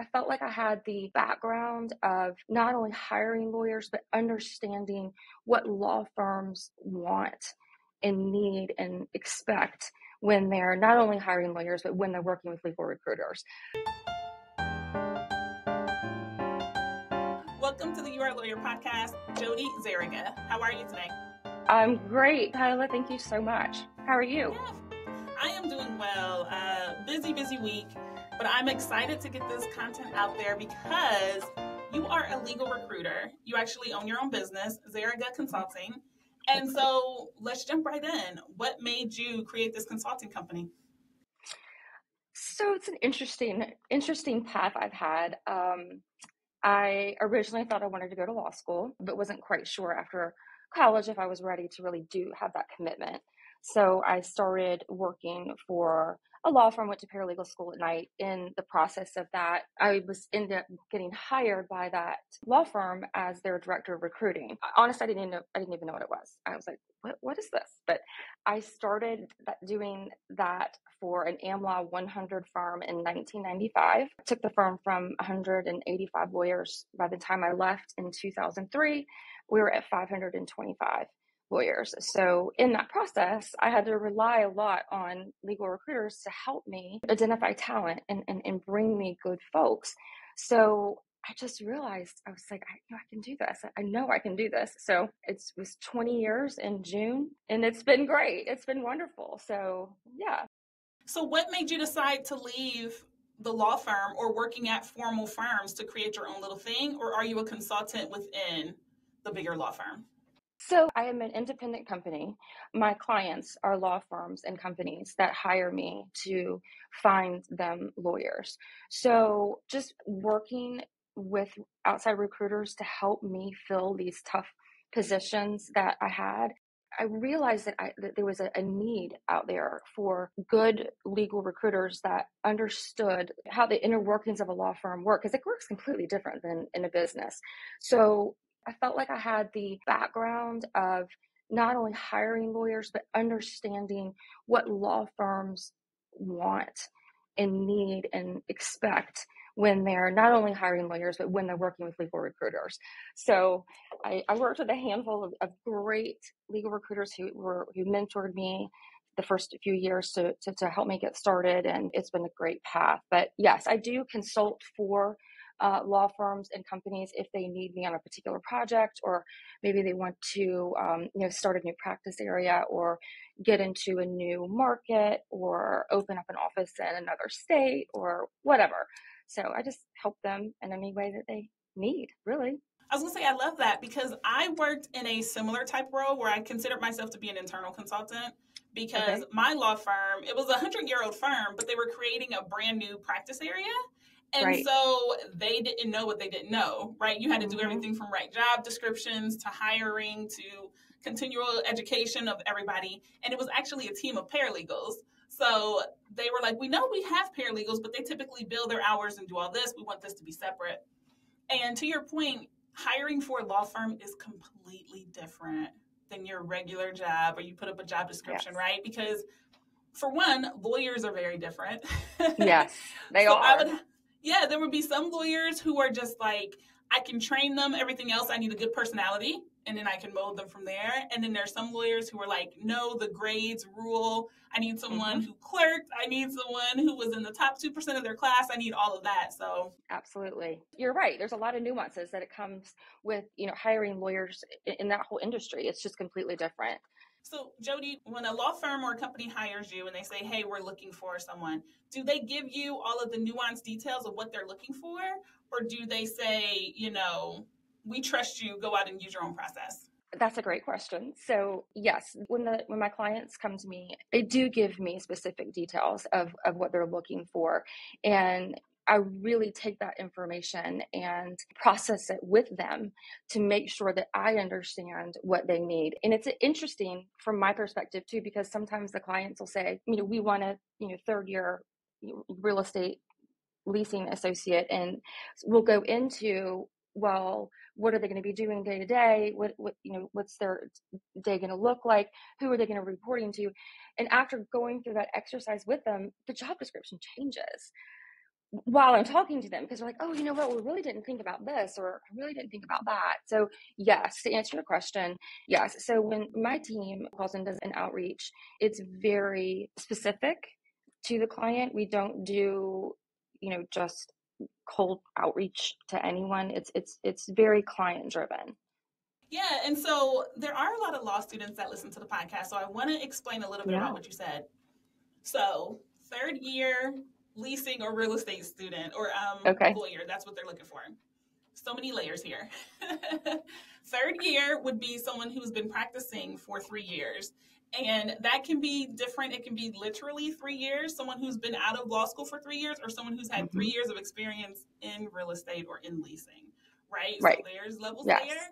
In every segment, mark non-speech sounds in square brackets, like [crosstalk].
I felt like I had the background of not only hiring lawyers, but understanding what law firms want and need and expect when they're not only hiring lawyers, but when they're working with legal recruiters. Welcome to the You Are a Lawyer podcast. Jodie Zerega. How are you today? I'm great, Kyla. Thank you so much. How are you? Yeah, I am doing well. Uh, busy, busy week, but I'm excited to get this content out there because you are a legal recruiter. You actually own your own business, Zerega Consulting. And so let's jump right in. What made you create this consulting company? So it's an interesting, interesting path I've had. Um, I originally thought I wanted to go to law school, but wasn't quite sure after college if I was ready to really do have that commitment. So I started working for a law firm, went to paralegal school at night. In the process of that, I was ended up getting hired by that law firm as their director of recruiting. Honestly, I didn't even know, I didn't even know what it was. I was like, what, what is this? But I started doing that for an AmLaw 100 firm in 1995. took the firm from 185 lawyers by the time I left in 2003. We were at 525 lawyers. So in that process, I had to rely a lot on legal recruiters to help me identify talent and, and, and bring me good folks. So I just realized I was like, I know I can do this. I know I can do this. So it was 20 years in June and it's been great. It's been wonderful. So yeah. So what made you decide to leave the law firm or working at formal firms to create your own little thing? Or are you a consultant within the bigger law firm? So, I am an independent company. My clients are law firms and companies that hire me to find them lawyers. So, just working with outside recruiters to help me fill these tough positions that I had. I realized that, I, that there was a, a need out there for good legal recruiters that understood how the inner workings of a law firm work because it works completely different than in a business. So I felt like I had the background of not only hiring lawyers, but understanding what law firms want and need and expect when they're not only hiring lawyers, but when they're working with legal recruiters. So I, I worked with a handful of, of, great legal recruiters who were who mentored me the first few years to, to, to help me get started and it's been a great path. But yes, I do consult for uh, law firms and companies if they need me on a particular project, or maybe they want to, um, you know, start a new practice area, or get into a new market, or open up an office in another state, or whatever. So I just help them in any way that they need, really. I was gonna say I love that because I worked in a similar type role where I considered myself to be an internal consultant because okay. my law firm it was a hundred year old firm, but they were creating a brand new practice area, and right. so they didn't know what they didn't know, right? You had to do mm-hmm. everything from write job descriptions to hiring to continual education of everybody. And it was actually a team of paralegals. So they were like, we know we have paralegals, but they typically bill their hours and do all this. We want this to be separate. And to your point, hiring for a law firm is completely different than your regular job or you put up a job description, yes. right? Because for one, lawyers are very different. [laughs] Yes, they so are. Would, yeah, there would be some lawyers who are just like, I can train them, everything else, I need a good personality, and then I can mold them from there. And then there's some lawyers who are like, no, the grades rule. I need someone mm-hmm. who clerked. I need someone who was in the top 2% of their class. I need all of that. So, absolutely. You're right. There's a lot of nuances that it comes with, you know, hiring lawyers in that whole industry. It's just completely different. So, Jodie, when a law firm or a company hires you and they say, hey, we're looking for someone, do they give you all of the nuanced details of what they're looking for? Or do they say, you know, we trust you, go out and use your own process? That's a great question. So yes, when the when my clients come to me, they do give me specific details of, of what they're looking for. And I really take that information and process it with them to make sure that I understand what they need. And it's interesting from my perspective too, because sometimes the clients will say, you know, we want a, you know, third year real estate leasing associate and we'll go into well what are they going to be doing day to day? What what you know what's their day going to look like? Who are they going to be reporting to? And after going through that exercise with them the job description changes while I'm talking to them because they're like, oh, you know what, we really didn't think about this or I really didn't think about that. So, yes, to answer your question, yes. So, when my team calls and does an outreach, it's very specific to the client. We don't do, you know, just cold outreach to anyone. It's it's it's very client driven. Yeah, and so there are a lot of law students that listen to the podcast. So I want to explain a little bit yeah. about what you said. So third year leasing or real estate student or um, okay. lawyer. That's what they're looking for. So many layers here. [laughs] Third year would be someone who's been practicing for three years. And that can be different. It can be literally three years, someone who's been out of law school for three years, or someone who's had mm-hmm. three years of experience in real estate or in leasing, right? Right. So there's levels yes. there.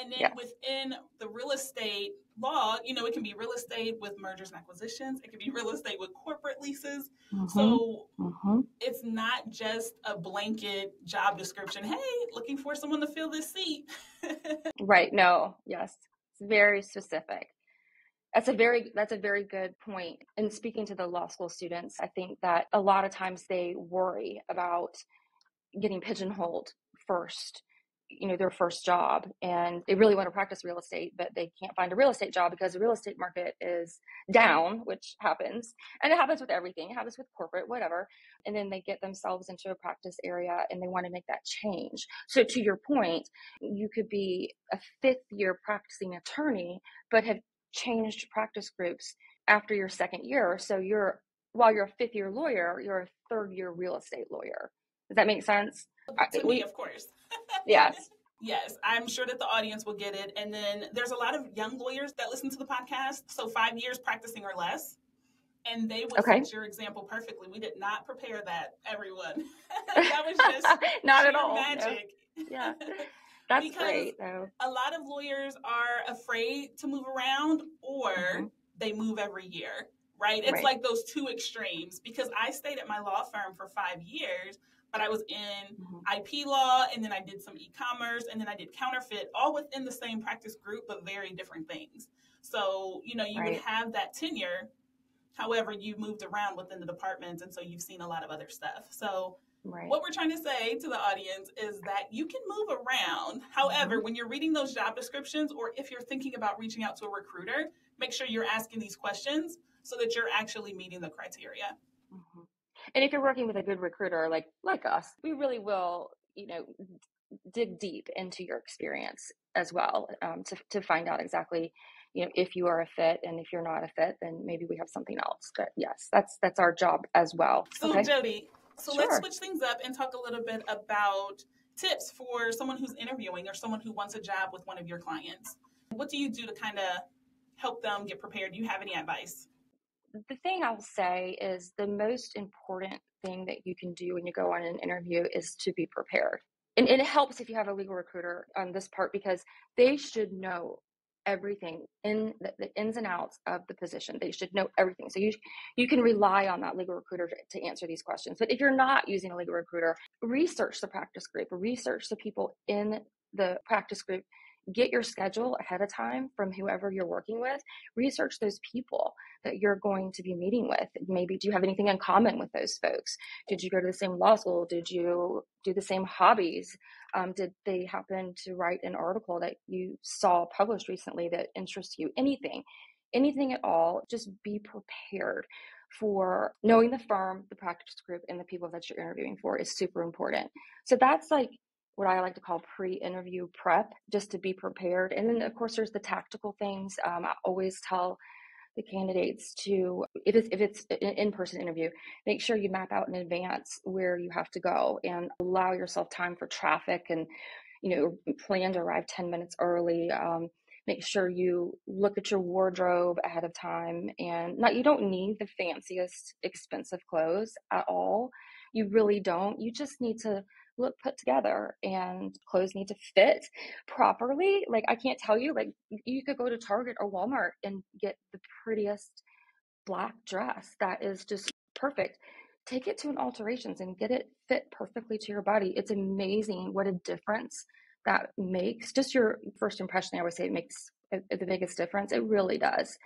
And then yes. within the real estate law, you know, it can be real estate with mergers and acquisitions, it can be [laughs] real estate with corporate leases. Mm-hmm. So mm-hmm. it's not just a blanket job description. Hey, looking for someone to fill this seat. [laughs] right. No, yes. It's very specific. That's a very that's a very good point. And speaking to the law school students, I think that a lot of times they worry about getting pigeonholed first you know their first job and they really want to practice real estate but they can't find a real estate job because the real estate market is down which happens and it happens with everything. It happens with corporate whatever and then they get themselves into a practice area and they want to make that change. So to your point you could be a fifth year practicing attorney but have changed practice groups after your second year. So you're while you're a fifth year lawyer you're a third year real estate lawyer. Does that make sense to me, of course. [laughs] yes. Yes, I'm sure that the audience will get it. And then there's a lot of young lawyers that listen to the podcast. So five years practicing or less. And they would okay. your example perfectly. We did not prepare that, everyone. [laughs] [laughs] that was just not at all magic. No. Yeah. That's because great though. A lot of lawyers are afraid to move around or mm-hmm. they move every year, right? It's right. like those two extremes because I stayed at my law firm for five years but I was in mm-hmm. IP law and then I did some e-commerce and then I did counterfeit all within the same practice group but very different things. So, you know, you right. would have that tenure. However, you moved around within the departments and so you've seen a lot of other stuff. So, right. what we're trying to say to the audience is that you can move around. However, mm-hmm. when you're reading those job descriptions or if you're thinking about reaching out to a recruiter, make sure you're asking these questions so that you're actually meeting the criteria. And if you're working with a good recruiter like like us, we really will, you know, dig deep into your experience as well um, to to find out exactly, you know, if you are a fit, and if you're not a fit, then maybe we have something else. But yes, that's that's our job as well. So okay? Jodie, so sure. let's switch things up and talk a little bit about tips for someone who's interviewing or someone who wants a job with one of your clients. What do you do to kind of help them get prepared? Do you have any advice? The thing I'll say is the most important thing that you can do when you go on an interview is to be prepared. And, it helps if you have a legal recruiter on this part because they should know everything in the, the, ins and outs of the position. They should know everything. So you you can rely on that legal recruiter to answer these questions. But if you're not using a legal recruiter, research the practice group, research the people in the practice group get your schedule ahead of time from whoever you're working with. Research those people that you're going to be meeting with. Maybe do you have anything in common with those folks? Did you go to the same law school? Did you do the same hobbies? Um, did they happen to write an article that you saw published recently that interests you? Anything. Anything at all. Just be prepared for knowing the firm the practice group and the people that you're interviewing for is super important. So that's like what I like to call pre-interview prep, just to be prepared. And then, of course, there's the tactical things. Um, I always tell the candidates to, if it's if it's an in-person interview, make sure you map out in advance where you have to go and allow yourself time for traffic and, you know, plan to arrive 10 minutes early. Um, make sure you look at your wardrobe ahead of time and not you don't need the fanciest expensive clothes at all you really don't you just need to look put together and clothes need to fit properly. Like I can't tell you, like you could go to Target or Walmart and get the prettiest black dress that is just perfect. Take it to an alterations and get it fit perfectly to your body. It's amazing what a difference that makes. Just your first impression, I would say it makes uh, uh, the biggest difference. It really does.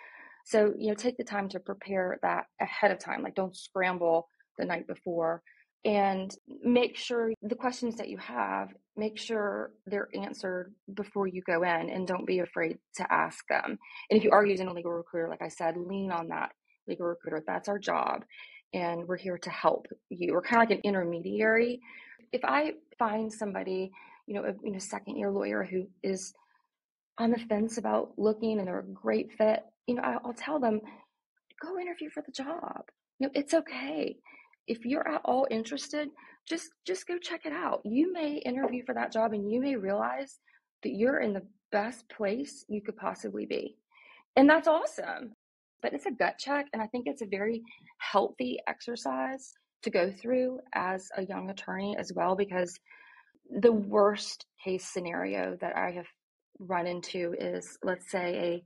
So, you know, take the time to prepare that ahead of time. Like don't scramble the night before and make sure the questions that you have make sure they're answered before you go in and don't be afraid to ask them. And if you are using a legal recruiter like i said lean on that legal recruiter. That's our job and we're here to help you. We're kind of like an intermediary. If i find somebody you know a you know second year lawyer who is on the fence about looking and they're a great fit you know i'll tell them go interview for the job. You know it's okay if you're at all interested, just just go check it out. You may interview for that job and you may realize that you're in the best place you could possibly be. And that's awesome. But it's a gut check and I think it's a very healthy exercise to go through as a young attorney as well because the worst case scenario that I have run into is let's say a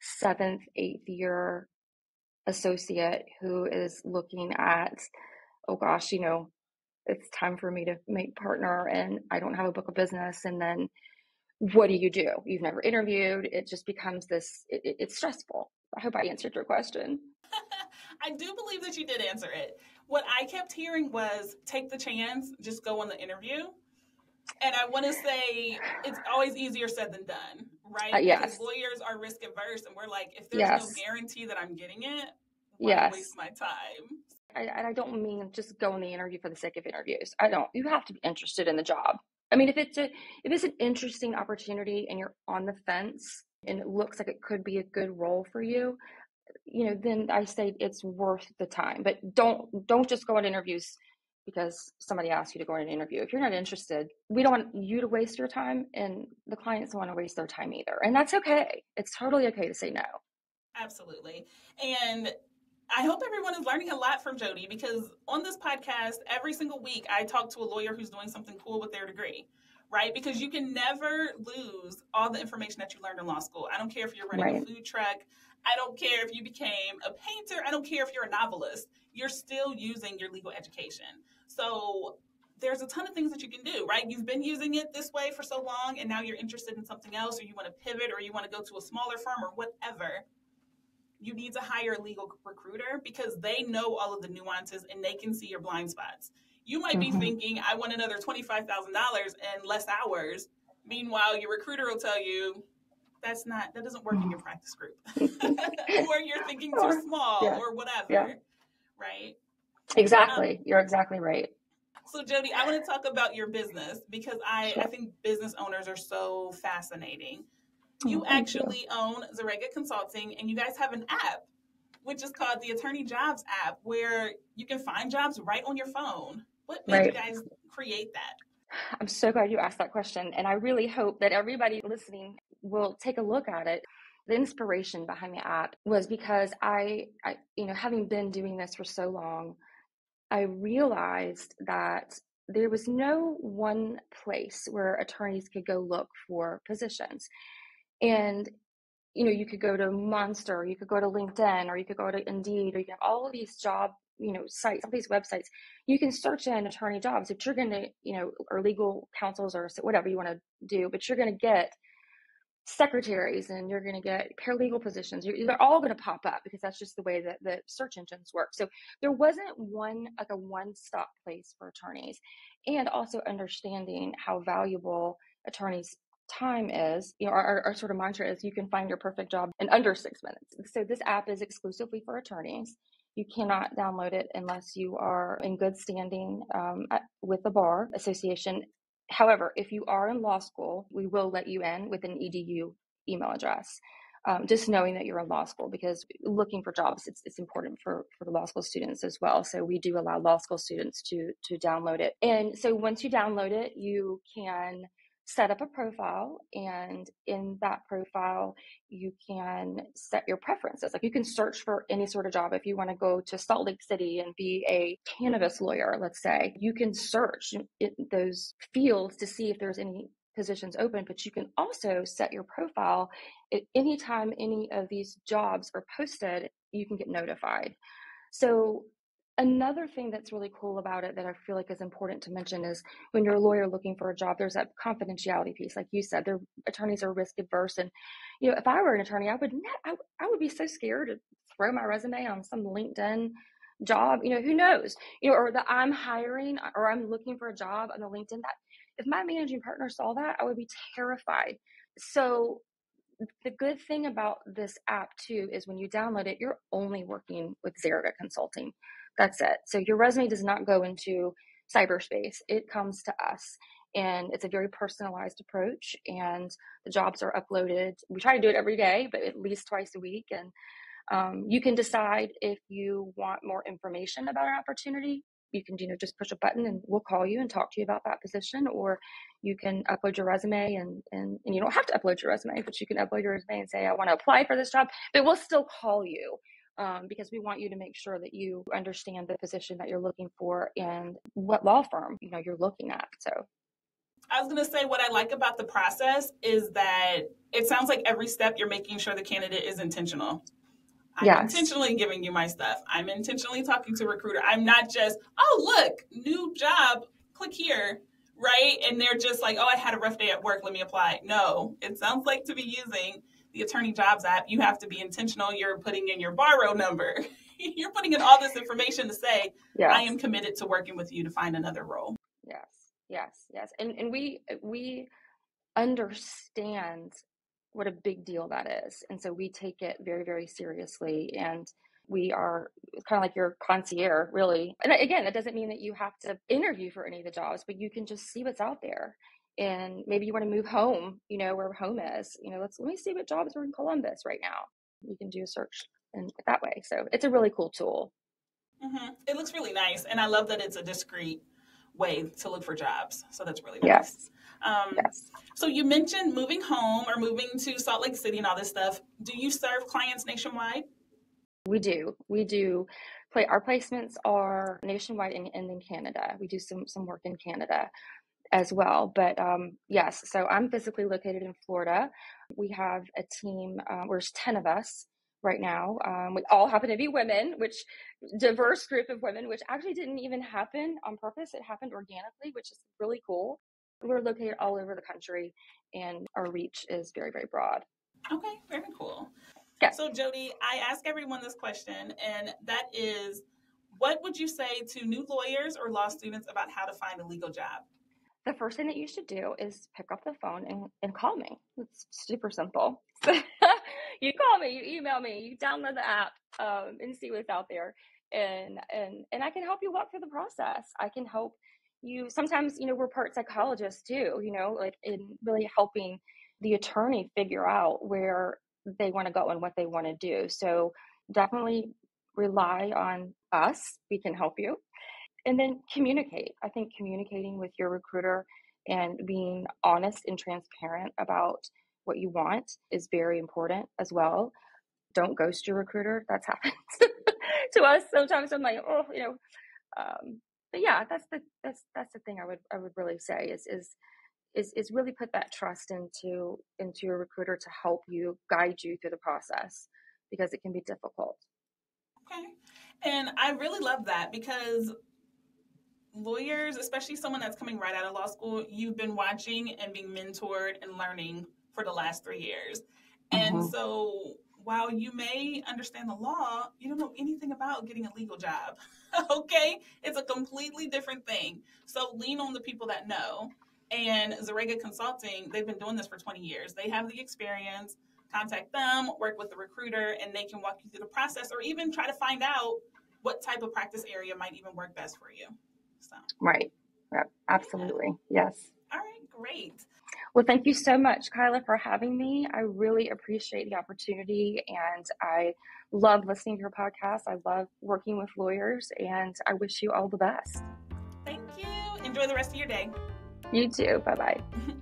seventh, eighth year associate who is looking at oh gosh, you know, it's time for me to make partner and I don't have a book of business. And then what do you do? You've never interviewed. It just becomes this, it, it's stressful. I hope I answered your question. [laughs] I do believe that you did answer it. What I kept hearing was take the chance, just go on the interview. And I want to say it's always easier said than done, right? Uh, yes. Because lawyers are risk averse, and we're like, if there's yes. no guarantee that I'm getting it, why yes. waste my time? I, I don't mean just go in the interview for the sake of interviews. I don't. You have to be interested in the job. I mean, if it's a if it's an interesting opportunity and you're on the fence and it looks like it could be a good role for you, you know, then I say it's worth the time. But don't don't just go on interviews because somebody asked you to go on an interview. If you're not interested, we don't want you to waste your time, and the clients don't want to waste their time either. And that's okay. It's totally okay to say no. Absolutely. And I hope everyone is learning a lot from Jodie because on this podcast, every single week, I talk to a lawyer who's doing something cool with their degree, right? Because you can never lose all the information that you learned in law school. I don't care if you're running right. a food truck, I don't care if you became a painter, I don't care if you're a novelist, you're still using your legal education. So there's a ton of things that you can do, right? You've been using it this way for so long, and now you're interested in something else, or you want to pivot, or you want to go to a smaller firm, or whatever you need to hire a legal recruiter because they know all of the nuances and they can see your blind spots. You might mm-hmm. be thinking, I want another $25,000 in less hours. Meanwhile, your recruiter will tell you, that's not, that doesn't work in your [sighs] practice group. [laughs] or you're thinking too small yeah. or whatever. Yeah. Right? Exactly. Um, you're exactly right. So Jodie, I want to talk about your business because I, sure. I think business owners are so fascinating. You oh, actually you. own Zerega Consulting, and you guys have an app, which is called the Attorney Jobs app, where you can find jobs right on your phone. What made right. you guys create that? I'm so glad you asked that question. And I really hope that everybody listening will take a look at it. The inspiration behind the app was because I, I, you know, having been doing this for so long, I realized that there was no one place where attorneys could go look for positions. And you know, you could go to Monster, you could go to LinkedIn, or you could go to Indeed, or you have all of these job, you know, sites, all these websites. You can search in attorney jobs if you're going to, you know, or legal counsels or whatever you want to do, but you're going to get secretaries and you're going to get paralegal positions. You're, they're all going to pop up because that's just the way that the search engines work. So there wasn't one, like a one stop place for attorneys and also understanding how valuable attorneys time is, you know, our, our sort of mantra is you can find your perfect job in under six minutes. So this app is exclusively for attorneys. You cannot download it unless you are in good standing um, at, with the bar association. However, if you are in law school, we will let you in with an edu email address. Um, just knowing that you're in law school because looking for jobs it's, it's important for, for the law school students as well so we do allow law school students to to download it and so once you download it you can set up a profile and in that profile you can set your preferences. Like you can search for any sort of job. If you want to go to salt lake city and be a cannabis lawyer let's say you can search those fields to see if there's any positions open but you can also set your profile at any time any of these jobs are posted you can get notified. So Another thing that's really cool about it that I feel like is important to mention is when you're a lawyer looking for a job, there's that confidentiality piece. Like you said, their attorneys are risk adverse, and you know, if I were an attorney, I would I, I would be so scared to throw my resume on some LinkedIn job, you know, who knows, you know, or that I'm hiring or I'm looking for a job on the LinkedIn that if my managing partner saw that, I would be terrified. So the good thing about this app too is when you download it, you're only working with Zerega Consulting. That's it. So your resume does not go into cyberspace. It comes to us and it's a very personalized approach and the jobs are uploaded we try to do it every day but at least twice a week and um, you can decide if you want more information about an opportunity you can you know just push a button and we'll call you and talk to you about that position or you can upload your resume and, and and you don't have to upload your resume but you can upload your resume and say i want to apply for this job but we'll still call you um, because we want you to make sure that you understand the position that you're looking for and what law firm you know you're looking at so I was going to say what I like about the process is that it sounds like every step you're making sure the candidate is intentional. I'm yes. intentionally giving you my stuff. I'm intentionally talking to a recruiter. I'm not just, oh, look, new job, click here, right? And they're just like, oh, I had a rough day at work, let me apply. No, it sounds like to be using the Attorney Jobs app, you have to be intentional. You're putting in your borrow number. [laughs] You're putting in all this information to say, yes. I am committed to working with you to find another role. Yes yes yes and and we we understand what a big deal that is and so we take it very very seriously and we are kind of like your concierge really and again that doesn't mean that you have to interview for any of the jobs but you can just see what's out there and maybe you want to move home you know where home is you know let's let me see what jobs are in columbus right now you can do a search and that way so it's a really cool tool mm-hmm. it looks really nice and i love that it's a discreet way to look for jobs. So that's really nice. Yes. Um, yes. So you mentioned moving home or moving to Salt Lake City and all this stuff. Do you serve clients nationwide? We do. We do. Play our placements are nationwide and, and in Canada. We do some some work in Canada as well. But um, yes, so I'm physically located in Florida. We have a team. Uh, there's ten of us right now. Um, we all happen to be women, which diverse group of women, which actually didn't even happen on purpose. It happened organically, which is really cool. We're located all over the country, and our reach is very, very broad. Okay, very cool. Yeah. So, Jodie, I ask everyone this question, and that is what would you say to new lawyers or law students about how to find a legal job? The first thing that you should do is pick up the phone and, and call me. It's super simple. [laughs] you call me, you email me, you download the app um, and see what's out there. And, and, and I can help you walk through the process. I can help you. Sometimes, you know, we're part psychologists too, you know, like in really helping the attorney figure out where they want to go and what they want to do. So definitely rely on us. We can help you. And then communicate. I think communicating with your recruiter and being honest and transparent about what you want is very important as well. Don't ghost your recruiter. That's [laughs] happened to us sometimes. I'm like, oh, you know. Um, but yeah, that's the that's that's the thing I would I would really say is is is is really put that trust into into your recruiter to help you guide you through the process because it can be difficult. Okay. And I really love that because lawyers, especially someone that's coming right out of law school, you've been watching and being mentored and learning for the last three years. And mm-hmm. so while you may understand the law, you don't know anything about getting a legal job. [laughs] okay? It's a completely different thing. So lean on the people that know. And Zerega Consulting, they've been doing this for 20 years. They have the experience. Contact them, work with the recruiter, and they can walk you through the process or even try to find out what type of practice area might even work best for you. So. Right. Yep. Absolutely. Yes. All right. Great. Well, thank you so much, Kyla, for having me. I really appreciate the opportunity and I love listening to your podcast. I love working with lawyers and I wish you all the best. Thank you. Enjoy the rest of your day. You too. Bye bye. [laughs]